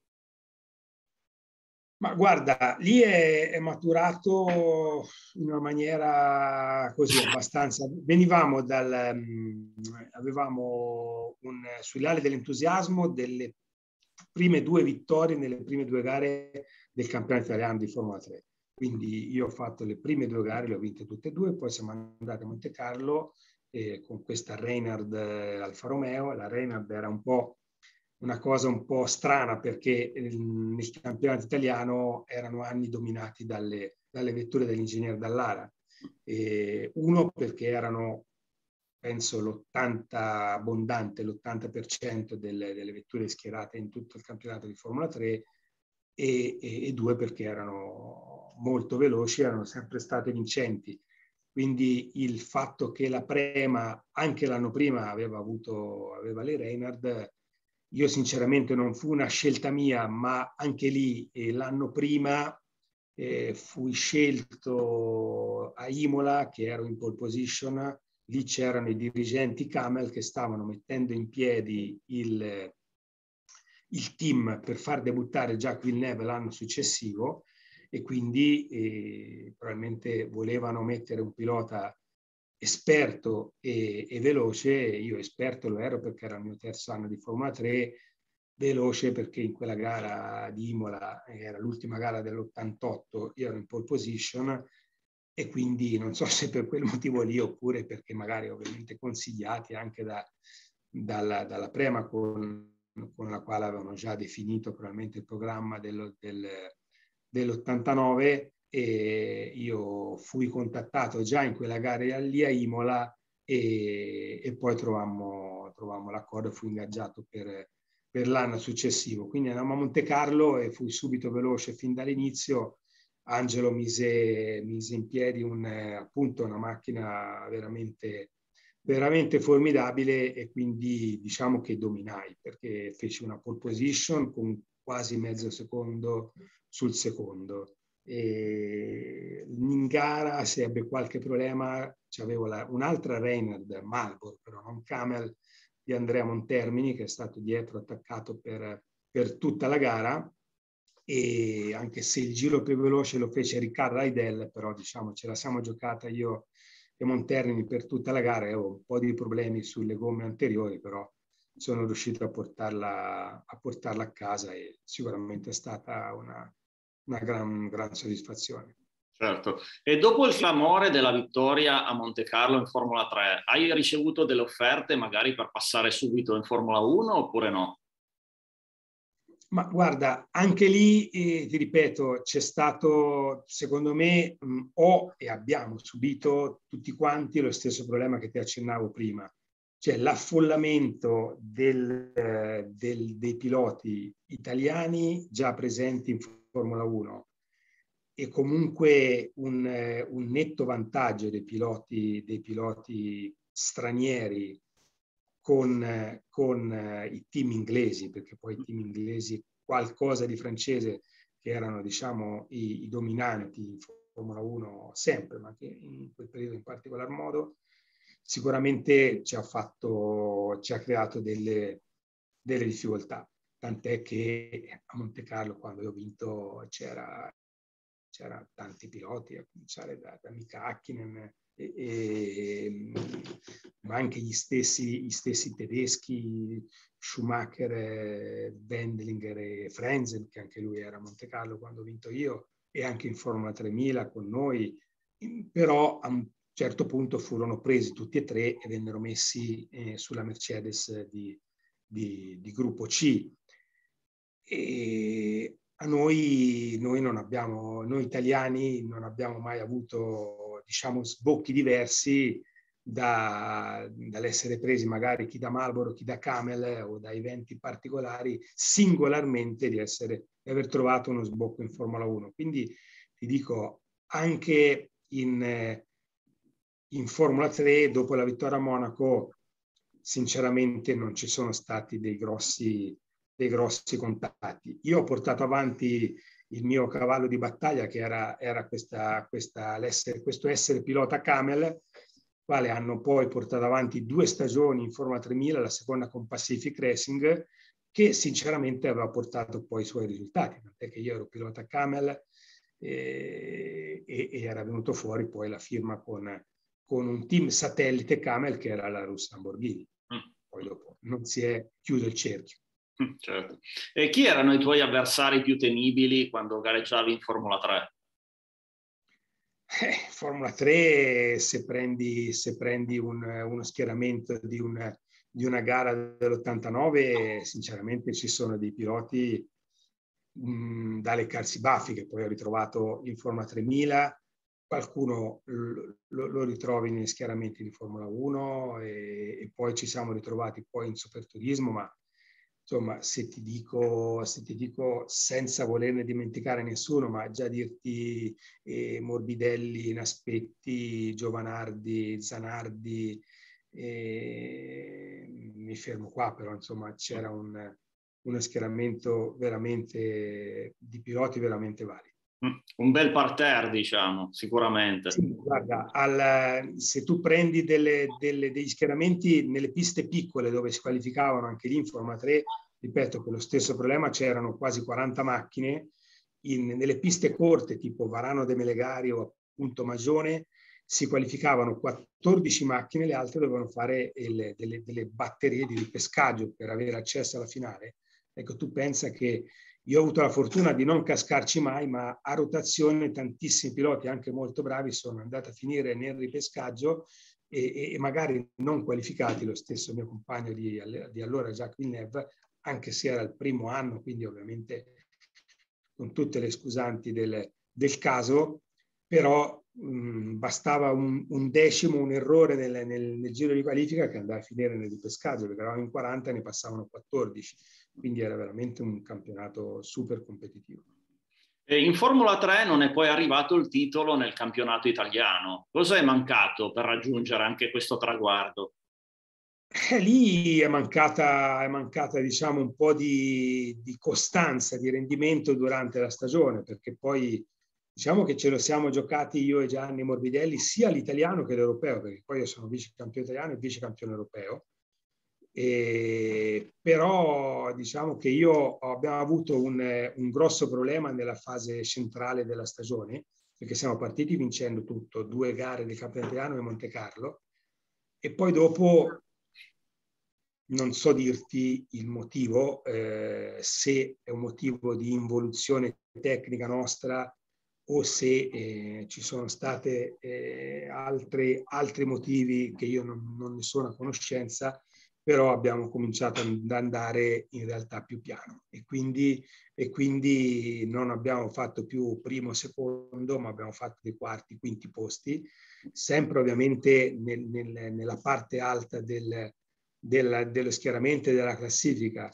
Ma guarda, lì è, è, maturato in una maniera così abbastanza. Venivamo dal. Um, avevamo un, sulle ali dell'entusiasmo delle prime due vittorie nelle prime due gare del campionato italiano di Formula 3. Quindi io ho fatto le prime due gare, le ho vinte tutte e due, poi siamo andati a Monte Carlo eh, con questa Reynard eh, Alfa Romeo. La Reynard era un po' una cosa un po' strana perché nel campionato italiano erano anni dominati dalle, dalle vetture dell'ingegnere Dallara. E uno perché erano, penso, l'80 abbondante, l'80% delle, delle, vetture schierate in tutto il campionato di Formula 3 e, e, e due perché erano molto veloci, erano sempre state vincenti. Quindi il fatto che la Prema anche l'anno prima aveva avuto aveva le Reynard io sinceramente non fu una scelta mia, ma anche lì eh, l'anno prima eh, fui scelto a Imola, che ero in pole position, lì c'erano i dirigenti Camel che stavano mettendo in piedi il, il team per far debuttare già Villeneuve l'anno successivo e quindi eh, probabilmente volevano mettere un pilota esperto e, e, veloce, io esperto lo ero perché era il mio terzo anno di Formula 3, veloce perché in quella gara di Imola, era l'ultima gara dell'88, io ero in pole position e quindi non so se per quel motivo lì oppure perché magari ovviamente consigliati anche da, dalla, dalla Prema con, con, la quale avevano già definito probabilmente il programma dello, del, dell'89 e io fui contattato già in quella gara lì a Imola e, e poi trovammo, trovammo l'accordo e fui ingaggiato per, per l'anno successivo. Quindi andammo a Monte Carlo e fui subito veloce fin dall'inizio. Angelo mise, mise in piedi un, appunto una macchina veramente, veramente formidabile e quindi diciamo che dominai perché feci una pole position con quasi mezzo secondo sul secondo. E in gara se ebbe qualche problema avevo un'altra Reynard Marlboro però non Camel di Andrea Montermini che è stato dietro attaccato per, per tutta la gara e anche se il giro più veloce lo fece Riccardo Aidel però diciamo ce la siamo giocata io e Montermini per tutta la gara avevo un po' di problemi sulle gomme anteriori però sono riuscito a portarla a, portarla a casa e sicuramente è stata una una gran, gran soddisfazione. Certo. E dopo il clamore della vittoria a Monte Carlo in Formula 3, hai ricevuto delle offerte magari per passare subito in Formula 1 oppure no? Ma guarda, anche lì, eh, ti ripeto, c'è stato, secondo me, mh, ho e abbiamo subito tutti quanti lo stesso problema che ti accennavo prima, cioè l'affollamento del, eh, del, dei piloti italiani già presenti in Formula 1 e comunque un, eh, un netto vantaggio dei piloti, dei piloti stranieri con, con uh, i team inglesi, perché poi i team inglesi qualcosa di francese che erano diciamo i, i dominanti in Formula 1 sempre, ma che in quel periodo in particolar modo, sicuramente ci ha, fatto, ci ha creato delle, delle difficoltà. Tant'è che a Monte Carlo, quando ho vinto, c'era, c'era tanti piloti, a cominciare da, da Mika Hakkinen, e, ma anche gli stessi, gli stessi tedeschi, Schumacher, Wendlinger e Frenzen, che anche lui era a Monte Carlo quando ho vinto io, e anche in Formula 3000 con noi, però a un certo punto furono presi tutti e tre e vennero messi eh, sulla Mercedes di, di, di gruppo C. E a noi, noi non abbiamo, noi italiani non abbiamo mai avuto diciamo, sbocchi diversi da, dall'essere presi magari chi da Marlboro, chi da Camel o da eventi particolari, singolarmente di, essere, di aver trovato uno sbocco in Formula 1. Quindi ti dico, anche in, in Formula 3, dopo la vittoria a Monaco, sinceramente non ci sono stati dei grossi, dei grossi contatti. Io ho portato avanti il mio cavallo di battaglia, che era, era questa, questa, questo essere pilota Camel, quale hanno poi portato avanti due stagioni in Forma 3000, la seconda con Pacific Racing, che sinceramente aveva portato poi i suoi risultati, perché io ero pilota Camel e, e, e era venuto fuori poi la firma con, con, un team satellite Camel che era la Russa Lamborghini. Mm. Poi dopo non si è chiuso il cerchio. Certo. E chi erano i tuoi avversari più temibili quando gareggiavi in Formula 3? Eh, Formula 3, se prendi, se prendi un, uno schieramento di, un, di una gara dell'89, sinceramente ci sono dei piloti mh, da leccarsi baffi che poi ho ritrovato in Formula 3000, qualcuno lo, lo ritrovi negli schieramenti di Formula 1 e, e, poi ci siamo ritrovati poi in superturismo, ma insomma, se ti, dico, se ti dico senza volerne dimenticare nessuno, ma già dirti eh, Morbidelli, Naspetti, Giovanardi, Zanardi, eh, mi fermo qua, però insomma c'era un, uno schieramento veramente di piloti veramente vari. Un bel parterre, diciamo, sicuramente. Sì, guarda, al, se tu prendi delle, delle, degli schieramenti nelle piste piccole dove si qualificavano anche lì in Forma 3, ripeto che lo stesso problema c'erano quasi 40 macchine, in, nelle piste corte tipo Varano de Melegari o appunto Magione si qualificavano 14 macchine, le altre dovevano fare il, delle, delle batterie di ripescaggio per avere accesso alla finale. Ecco, tu pensa che io ho avuto la fortuna di non cascarci mai, ma a rotazione tantissimi piloti, anche molto bravi, sono andati a finire nel ripescaggio e, e magari non qualificati. Lo stesso mio compagno di, di allora, Jacques Villeneuve, anche se era il primo anno, quindi ovviamente con tutte le scusanti del, del caso, però mh, bastava un, un, decimo, un errore nel, nel, nel, giro di qualifica che andava a finire nel ripescaggio, perché eravamo in 40 e ne passavano 14 quindi era veramente un campionato super competitivo. In Formula 3 non è poi arrivato il titolo nel campionato italiano. Cosa è mancato per raggiungere anche questo traguardo? Eh, lì è mancata, è mancata diciamo, un po' di, di, costanza, di rendimento durante la stagione, perché poi diciamo che ce lo siamo giocati io e Gianni Morbidelli sia l'italiano che l'europeo, perché poi io sono vice campione italiano e vice campione europeo. E, però diciamo che io abbiamo avuto un, un, grosso problema nella fase centrale della stagione, perché siamo partiti vincendo tutto, due gare del campionato e Monte Carlo, e poi dopo non so dirti il motivo, eh, se è un motivo di involuzione tecnica nostra o se eh, ci sono stati eh, altri motivi che io non, non, ne sono a conoscenza, però abbiamo cominciato ad andare in realtà più piano e quindi, e quindi non abbiamo fatto più primo secondo, ma abbiamo fatto dei quarti, quinti posti, sempre ovviamente nel, nel, nella parte alta del, del, dello schieramento e della classifica,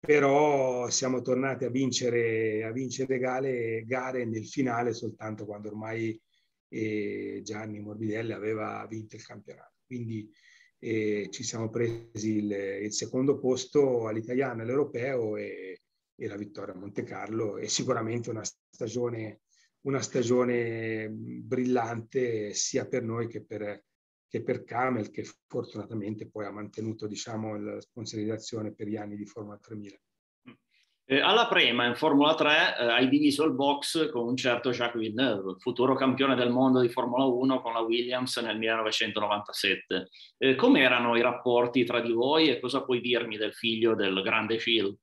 però siamo tornati a vincere, a vincere gare, gare nel finale soltanto quando ormai eh, Gianni Morbidelli aveva vinto il campionato. Quindi eh, ci siamo presi il, il secondo posto all'italiano, all'europeo e, e, la vittoria a Monte Carlo e sicuramente una stagione, una stagione brillante sia per noi che per, che per Camel, che fortunatamente poi ha mantenuto diciamo, la sponsorizzazione per gli anni di Formula 3000. Eh, alla Prema in Formula 3 eh, hai diviso il box con un certo Jacques Villeneuve, futuro campione del mondo di Formula 1 con la Williams nel 1997. Eh, come erano i rapporti tra di voi e cosa puoi dirmi del figlio del grande Gilles?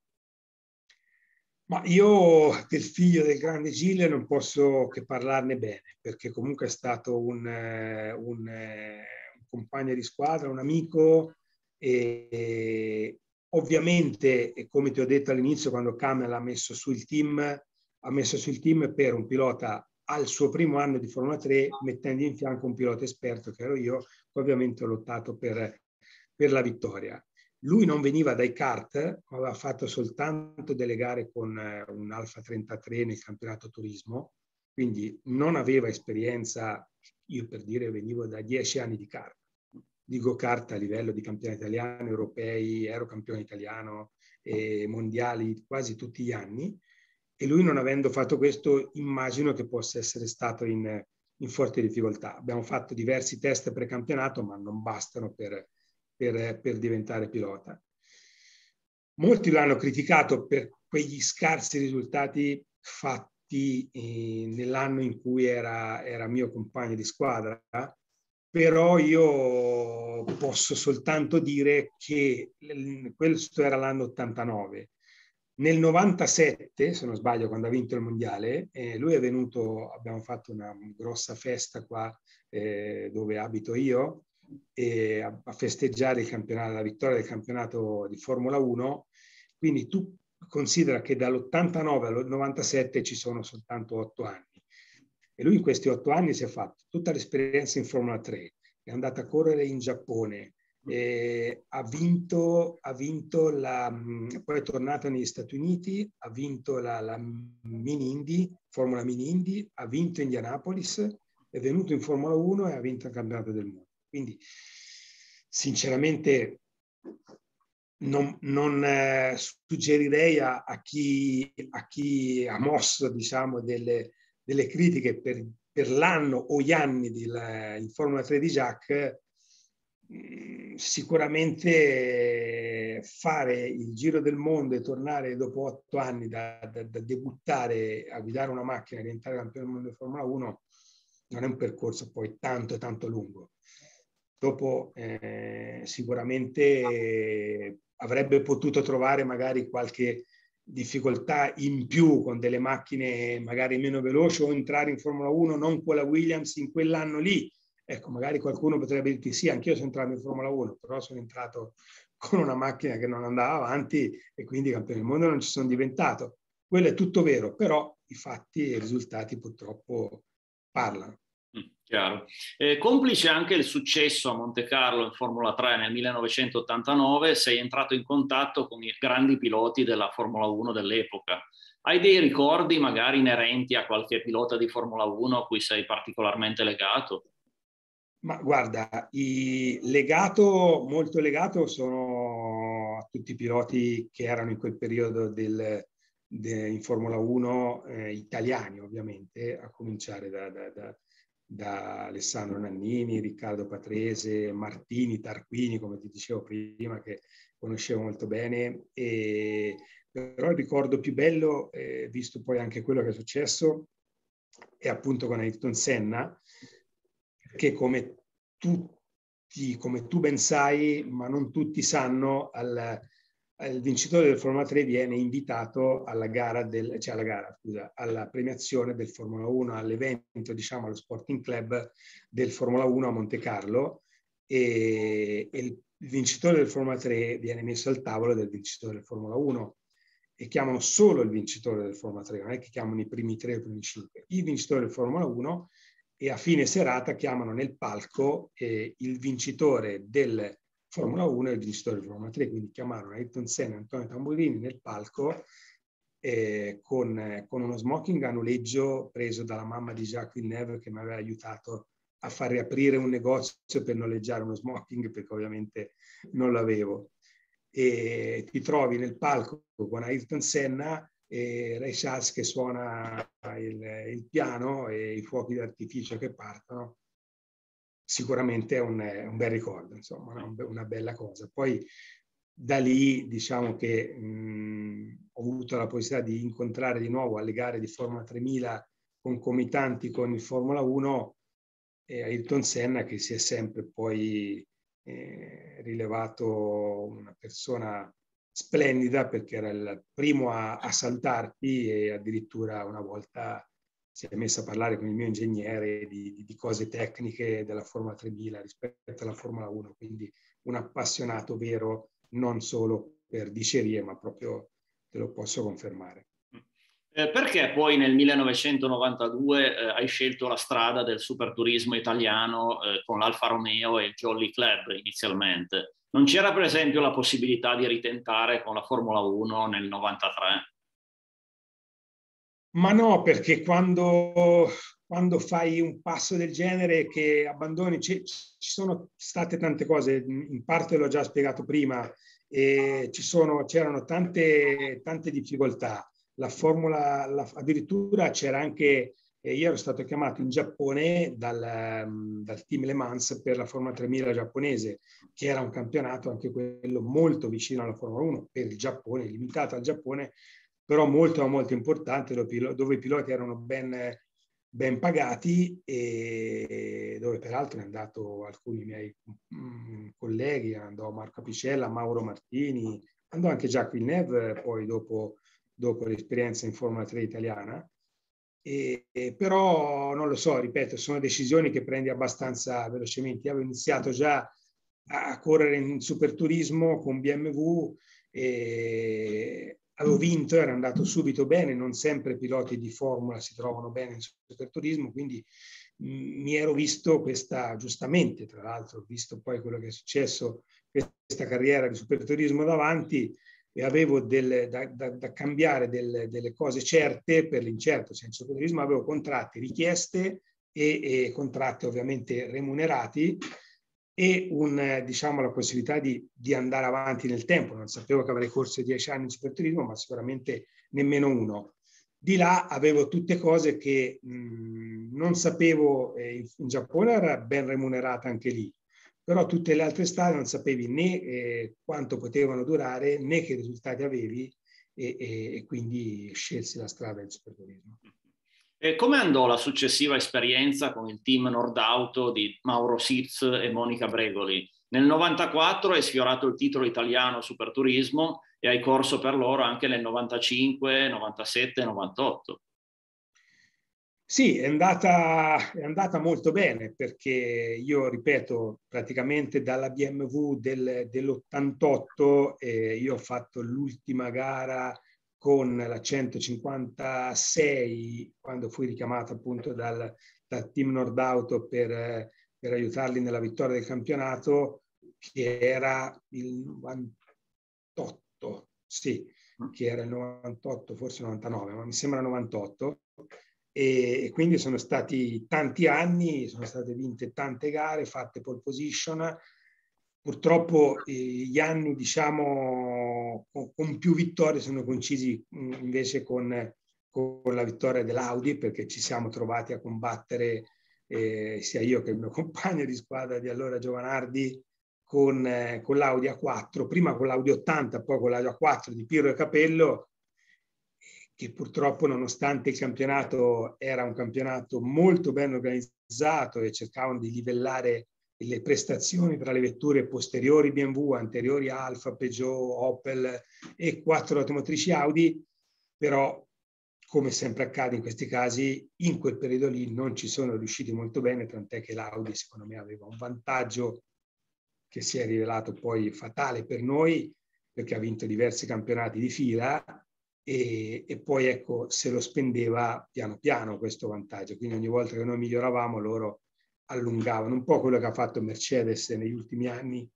Ma io del figlio del grande Gilles non posso che parlarne bene, perché comunque è stato un, eh, un, eh, un compagno di squadra, un amico, e, Ovviamente, come ti ho detto all'inizio, quando Camel ha messo sul team, ha messo sul team per un pilota al suo primo anno di Formula 3, mettendo in fianco un pilota esperto che ero io, che ovviamente ho lottato per, per la vittoria. Lui non veniva dai kart, ma aveva fatto soltanto delle gare con eh, un Alfa 33 nel campionato turismo, quindi non aveva esperienza, io per dire venivo da dieci anni di kart di go-kart a livello di campione italiano, europei, ero campione italiano e mondiali quasi tutti gli anni. E lui non avendo fatto questo, immagino che possa essere stato in, in forte difficoltà. Abbiamo fatto diversi test pre-campionato, ma non bastano per, per, per diventare pilota. Molti l'hanno criticato per quegli scarsi risultati fatti eh, nell'anno in cui era, era mio compagno di squadra, però io posso soltanto dire che questo era l'anno 89. Nel 97, se non sbaglio, quando ha vinto il mondiale, eh, lui è venuto, abbiamo fatto una grossa festa qua eh, dove abito io, e a, a festeggiare la vittoria del campionato di Formula 1. Quindi tu considera che dall'89 al 97 ci sono soltanto otto anni. E lui in questi otto anni si è fatto tutta l'esperienza in Formula 3, è andato a correre in Giappone, ha vinto, ha vinto la, poi è tornato negli Stati Uniti, ha vinto la, la Mini Indy, Formula Mini Indy, ha vinto Indianapolis, è venuto in Formula 1 e ha vinto il campionato del mondo. Quindi sinceramente non, non eh, suggerirei a, a, chi, a, chi, ha mosso diciamo, delle, delle critiche per, per l'anno o gli anni la, in Formula 3 di Jacques, mm, sicuramente fare il giro del mondo e tornare dopo otto anni da, da, da debuttare a guidare una macchina e diventare campione del mondo di Formula 1 non è un percorso poi tanto tanto lungo. Dopo eh, sicuramente eh, avrebbe potuto trovare magari qualche difficoltà in più con delle macchine magari meno veloci o entrare in Formula 1 non con la Williams in quell'anno lì. Ecco, magari qualcuno potrebbe dirti sì, anch'io sono entrato in Formula 1, però sono entrato con una macchina che non andava avanti e quindi campione del mondo non ci sono diventato. Quello è tutto vero, però i fatti e i risultati purtroppo parlano. Chiaro. Eh, complice anche il successo a Monte Carlo in Formula 3 nel 1989, sei entrato in contatto con i grandi piloti della Formula 1 dell'epoca. Hai dei ricordi magari inerenti a qualche pilota di Formula 1 a cui sei particolarmente legato? Ma guarda, i legato, molto legato sono a tutti i piloti che erano in quel periodo del, de, in Formula 1 eh, italiani ovviamente, a cominciare da, da, da da Alessandro Nannini, Riccardo Patrese, Martini, Tarquini, come ti dicevo prima, che conoscevo molto bene. E, però il ricordo più bello, eh, visto poi anche quello che è successo, è appunto con Ayrton Senna, che come tutti, come tu ben sai, ma non tutti sanno, al, il vincitore del Formula 3 viene invitato alla gara, del, cioè alla gara, scusa, alla premiazione del Formula 1, all'evento, diciamo, allo Sporting Club del Formula 1 a Monte Carlo e, e il vincitore del Formula 3 viene messo al tavolo del vincitore del Formula 1 e chiamano solo il vincitore del Formula 3, non è che chiamano i primi tre o i primi cinque. Il vincitore del Formula 1 e a fine serata chiamano nel palco eh, il vincitore del Formula 1 e il vincitore del Formula 3, quindi chiamarono Ayrton Senna e Antonio Tamburini nel palco eh, con, con, uno smoking a noleggio preso dalla mamma di Jacques Villeneuve che mi aveva aiutato a far riaprire un negozio per noleggiare uno smoking perché ovviamente non l'avevo. E ti trovi nel palco con Ayrton Senna e Ray Charles che suona il, il piano e i fuochi d'artificio che partono sicuramente è un, un bel ricordo, insomma, una, una, bella cosa. Poi da lì diciamo che mh, ho avuto la possibilità di incontrare di nuovo alle gare di Formula 3000 concomitanti con il Formula 1 e Ayrton Senna che si è sempre poi eh, rilevato una persona splendida perché era il primo a, a saltarti e addirittura una volta si è messo a parlare con il mio ingegnere di, di, cose tecniche della Formula 3000 rispetto alla Formula 1, quindi un appassionato vero non solo per dicerie, ma proprio te lo posso confermare. Eh, perché poi nel 1992 eh, hai scelto la strada del superturismo italiano eh, con l'Alfa Romeo e il Jolly Club inizialmente? Non c'era per esempio la possibilità di ritentare con la Formula 1 nel 93? Ma no, perché quando, quando fai un passo del genere che abbandoni, ci, ci, sono state tante cose, in parte l'ho già spiegato prima, e ci sono, c'erano tante, tante difficoltà. La formula, la, addirittura c'era anche, eh, io ero stato chiamato in Giappone dal, dal team Le Mans per la Formula 3000 giapponese, che era un campionato anche quello molto vicino alla Formula 1 per il Giappone, limitato al Giappone, però molto molto importante dove i piloti erano ben, ben pagati e dove peraltro è andato alcuni miei mm, colleghi, andò Marco Apicella, Mauro Martini, andò anche Jacques Villeneuve poi dopo, dopo l'esperienza in Formula 3 italiana. E, e, però non lo so, ripeto, sono decisioni che prendi abbastanza velocemente. Io avevo iniziato già a correre in superturismo con BMW e avevo vinto, era andato subito bene, non sempre i piloti di Formula si trovano bene in superturismo, quindi mi ero visto questa, giustamente tra l'altro, visto poi quello che è successo, questa carriera di superturismo davanti e avevo del, da, da, da, cambiare del, delle cose certe per l'incerto, cioè in superturismo avevo contratti, richieste e, e contratti ovviamente remunerati e un, diciamo, la possibilità di, di, andare avanti nel tempo. Non sapevo che avrei corso dieci anni in superturismo, ma sicuramente nemmeno uno. Di là avevo tutte cose che mh, non sapevo, eh, in Giappone era ben remunerata anche lì, però tutte le altre strade non sapevi né eh, quanto potevano durare né che risultati avevi e, e, e quindi scelsi la strada del superturismo. E come andò la successiva esperienza con il team Nordauto di Mauro Sitz e Monica Bregoli? Nel 94 hai sfiorato il titolo italiano Superturismo e hai corso per loro anche nel 95, 97 e 98. Sì, è andata, è andata molto bene perché io, ripeto, praticamente dalla BMW del, dell'88 eh, io ho fatto l'ultima gara con la 156 quando fui richiamato appunto dal, dal team Nordauto per, per aiutarli nella vittoria del campionato che era il 98, sì, che era il 98, forse 99, ma mi sembra 98. E, e quindi sono stati tanti anni, sono state vinte tante gare, fatte pole position, Purtroppo eh, gli anni, diciamo, con, più vittorie sono coincisi mh, mm, invece con, con, la vittoria dell'Audi, perché ci siamo trovati a combattere eh, sia io che il mio compagno di squadra di allora Giovanardi con, eh, con l'Audi A4, prima con l'Audi 80, poi con l'Audi A4 di Pirro e Capello, che purtroppo nonostante il campionato era un campionato molto ben organizzato e cercavano di livellare le prestazioni tra le vetture posteriori BMW, anteriori Alfa, Peugeot, Opel e quattro automotrici Audi, però come sempre accade in questi casi, in quel periodo lì non ci sono riusciti molto bene, tant'è che l'Audi secondo me aveva un vantaggio che si è rivelato poi fatale per noi, perché ha vinto diversi campionati di fila e, e, poi ecco se lo spendeva piano piano questo vantaggio, quindi ogni volta che noi miglioravamo loro allungavano, un po' quello che ha fatto Mercedes negli ultimi anni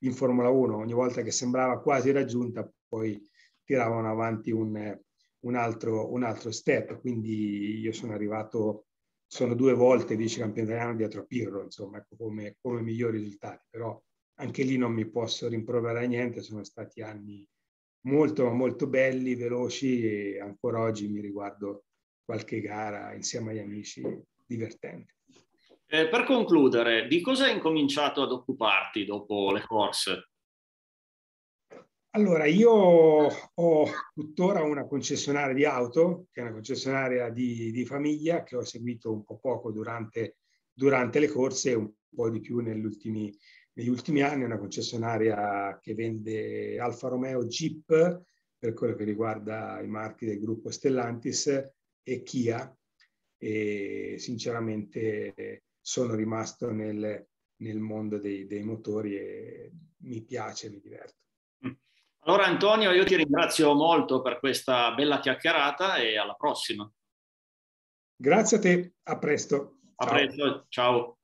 in Formula 1, ogni volta che sembrava quasi raggiunta poi tiravano avanti un, un, altro, un altro step, quindi io sono arrivato, sono due volte vice campione italiano dietro a Pirro, insomma, ecco, come, come migliori risultati, però anche lì non mi posso rimproverare niente, sono stati anni molto molto belli, veloci e ancora oggi mi riguardo qualche gara insieme agli amici divertente. Eh, per concludere, di cosa hai incominciato ad occuparti dopo le corse? Allora, io ho tuttora una concessionaria di auto, che è una concessionaria di, di famiglia, che ho seguito un po' poco durante, durante le corse un po' di più negli ultimi, negli ultimi anni, una concessionaria che vende Alfa Romeo Jeep, per quello che riguarda i marchi del gruppo Stellantis, e Kia. E sinceramente sono rimasto nel, nel mondo dei, dei motori e mi piace, mi diverto. Allora Antonio, io ti ringrazio molto per questa bella chiacchierata e alla prossima. Grazie a te, a presto. A ciao. presto, ciao.